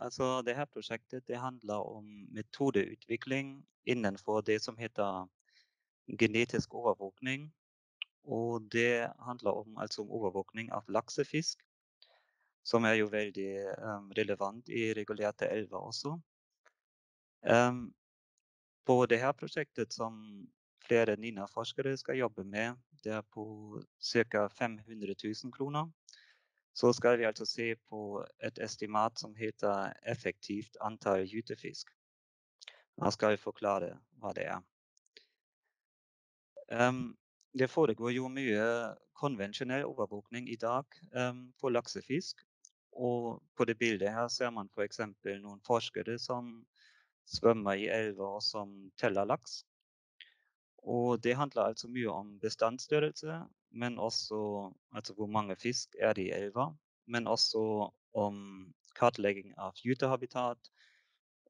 altså det her prosjektet det handler om metodeutvikling innenfor det som heter genetisk overvåkning. Og det handler om, altså om overvåkning av laksefisk, som er jo veldig um, relevant i regulerte elver også. Um, på det her prosjektet som flere NINA-forskere skal jobbe med, det er på ca. 500 000 kroner så skal vi altså se på et estimat som heter effektivt antall gytefisk. Jeg skal forklare hva det er. Um, det foregår jo mye konvensjonell overvåkning i dag um, på laksefisk. Og på det bildet her ser man f.eks. noen forskere som svømmer i elver som teller laks. Og det handler altså mye om bestandsstørrelse, men også altså hvor mange fisk er det i elva. Men også om kartlegging av gytehabitat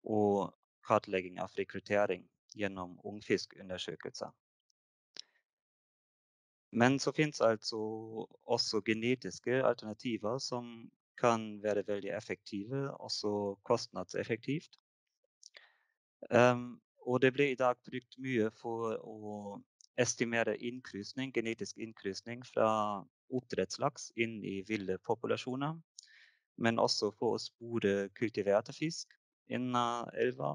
og kartlegging av rekruttering gjennom ungfiskundersøkelser. Men så fins altså også genetiske alternativer som kan være veldig effektive, også kostnadseffektivt. Um, og det ble i dag brukt mye for å estimere innkrysning, genetisk innkrysning fra oppdrettslaks inn i ville populasjoner. Men også for å spore kultiverte fisk innen elva.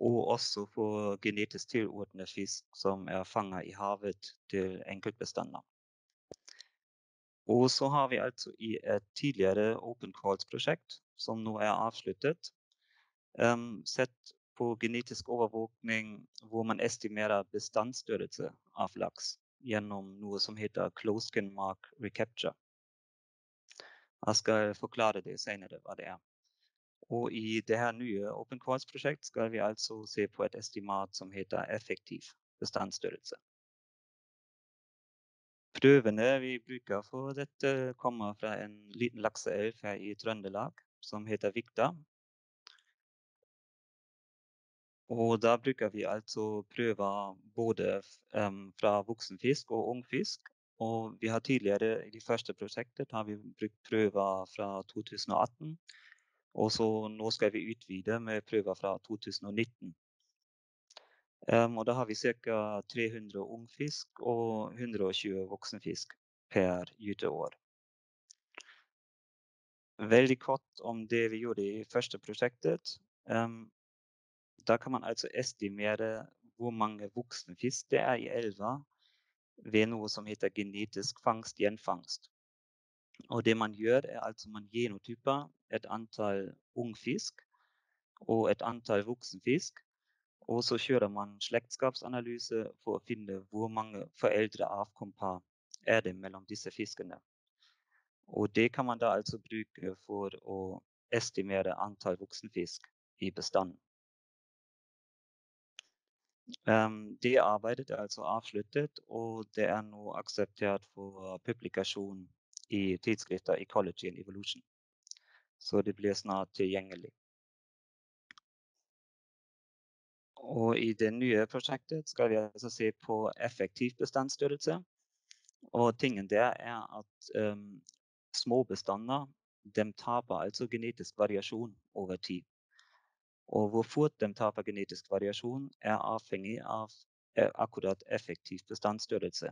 Og også for genetisk tilordnede fisk som er fanga i havet til enkeltbestander. Og så har vi altså i et tidligere Open Calls-prosjekt, som nå er avsluttet, um, sett på genetisk overvåkning hvor man estimerer bestandsstørrelse av laks gjennom noe som heter closken mark recapture. Jeg skal forklare det senere hva det er. Og i det her nye Open Quartz-prosjekt skal vi altså se på et estimat som heter effektiv bestandsstørrelse. Prøvene vi bruker for dette, kommer fra en liten lakseelv her i Trøndelag som heter Vikta. Og da bruker vi altså prøver både fra voksenfisk og ungfisk. Og vi har tidligere, i de første prosjektet, har vi brukt prøver fra 2018. Og så nå skal vi utvide med prøver fra 2019. Um, og da har vi ca. 300 ungfisk og 120 voksenfisk per gyteår. Veldig kort om det vi gjorde i første prosjektet. Um, da kan man altså estimere hvor mange voksne fisk det er i elva ved noe som heter genetisk fangst-gjenfangst. Og det man gjør, er altså man genotyper et antall ungfisk og et antall voksenfisk. Og så kjører man slektskapsanalyse for å finne hvor mange foreldre avkompar er det mellom disse fiskene. Og det kan man da altså bruke for å estimere antall voksenfisk i bestanden. Um, det arbeidet er altså avsluttet, og det er nå akseptert for publikasjon i tidsskrifter Ecology and Evolution. Så det blir snart tilgjengelig. Og I det nye prosjektet skal vi altså se på effektiv bestandsstørrelse. Og tingen der er at um, små bestander de taper altså genetisk variasjon over tid. Og hvor fort de taper genetisk variasjon, er avhengig av akkurat effektiv bestandsstørrelse.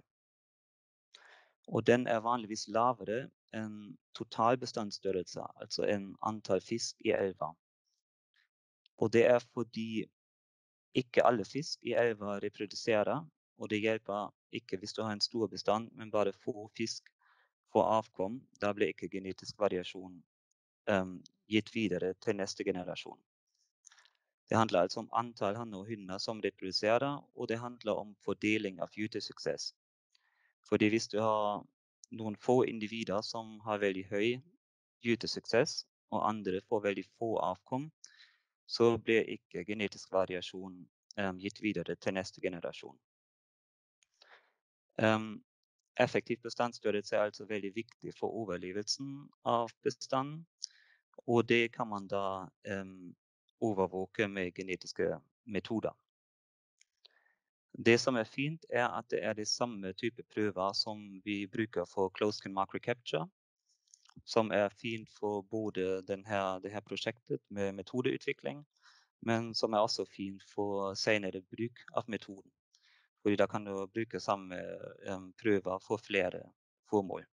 Og den er vanligvis lavere enn totalbestandsstørrelse, altså en antall fisk i elva. Og det er fordi ikke alle fisk i elva reproduserer, og det hjelper ikke hvis du har en stor bestand, men bare få fisk får avkom. Da blir ikke genetisk variasjon um, gitt videre til neste generasjon. Det handler altså om antall hanner og hunder som reproduserer, og det handler om fordeling av gytesuksess. Fordi hvis du har noen få individer som har veldig høy gytesuksess, og andre får veldig få avkom, så blir ikke genetisk variasjon um, gitt videre til neste generasjon. Um, effektiv bestandsstørrelse er altså veldig viktig for overlevelsen av bestanden. Og det kan man da um, overvåke med genetiske metoder. Det som er fint, er at det er de samme type prøver som vi bruker for close can Macro Capture, som er fint for både den her, det her prosjektet med metodeutvikling, men som er også fint for senere bruk av metoden. Fordi da kan du bruke samme um, prøver for flere formål,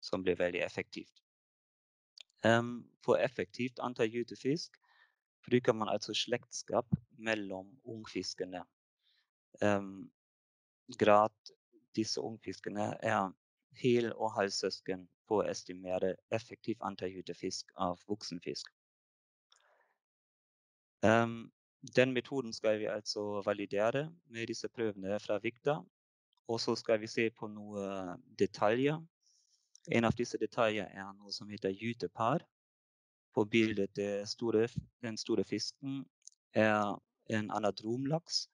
som blir veldig effektivt. Um, for effektivt antall gytefisk bruker man altså slektskap mellom ungfiskene. Um, grad disse ungfiskene er hel- og halvsøsken på effektivt antall gytefisk av voksenfisk. Um, den metoden skal vi altså validere med disse prøvene fra Vigda. Og så skal vi se på noen detaljer. En av disse detaljer er noe som heter gytepar. På bildet store, den store fisken er en anadromlaks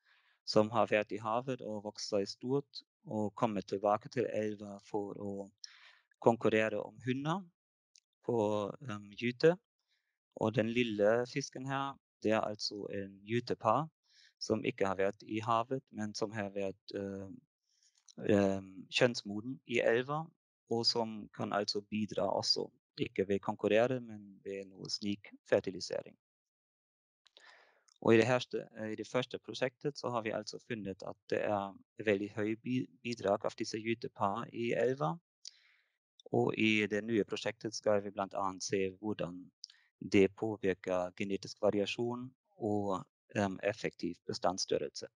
som har vært i havet og vokst seg stort og kommet tilbake til elva for å konkurrere om hunder på um, gyte. Og den lille fisken her det er altså en gytepar som ikke har vært i havet, men som har vært uh, um, kjønnsmoden i elva, og som kan altså bidra også. Ikke ved konkurrere, men ved noe slik fertilisering. Og i det, herste, i det, første prosjektet så har vi altså funnet at det er veldig høy bidrag av disse gytepar i elva. Og i det nye prosjektet skal vi bl.a. se hvordan det påvirker genetisk variasjon og um, effektiv bestandsstørrelse.